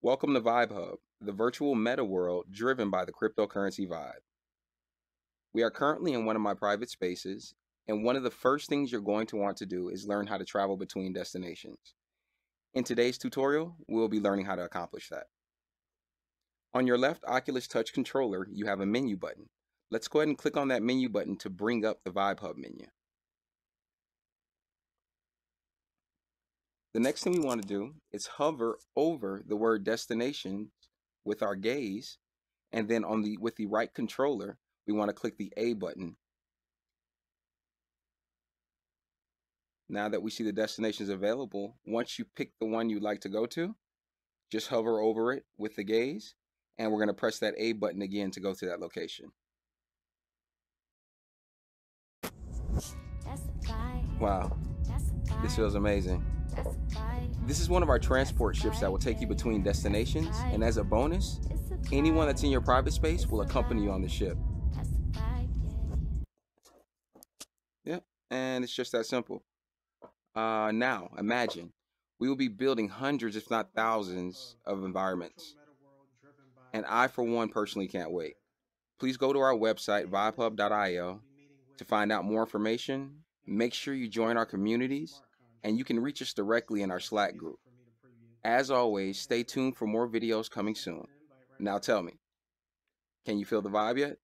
Welcome to Vibe Hub, the virtual meta world driven by the cryptocurrency vibe. We are currently in one of my private spaces, and one of the first things you're going to want to do is learn how to travel between destinations. In today's tutorial, we'll be learning how to accomplish that. On your left Oculus Touch controller, you have a menu button. Let's go ahead and click on that menu button to bring up the Vibe Hub menu. The next thing we want to do is hover over the word destination with our gaze, and then on the with the right controller, we want to click the A button. Now that we see the destinations available, once you pick the one you'd like to go to, just hover over it with the gaze, and we're going to press that A button again to go to that location. Wow, this feels amazing. This is one of our transport ships that will take you between destinations, and as a bonus, anyone that's in your private space will accompany you on the ship. Yep, and it's just that simple. Uh, now, imagine we will be building hundreds, if not thousands, of environments. And I, for one, personally can't wait. Please go to our website, vibehub.io, to find out more information. Make sure you join our communities and you can reach us directly in our Slack group. As always, stay tuned for more videos coming soon. Now tell me, can you feel the vibe yet?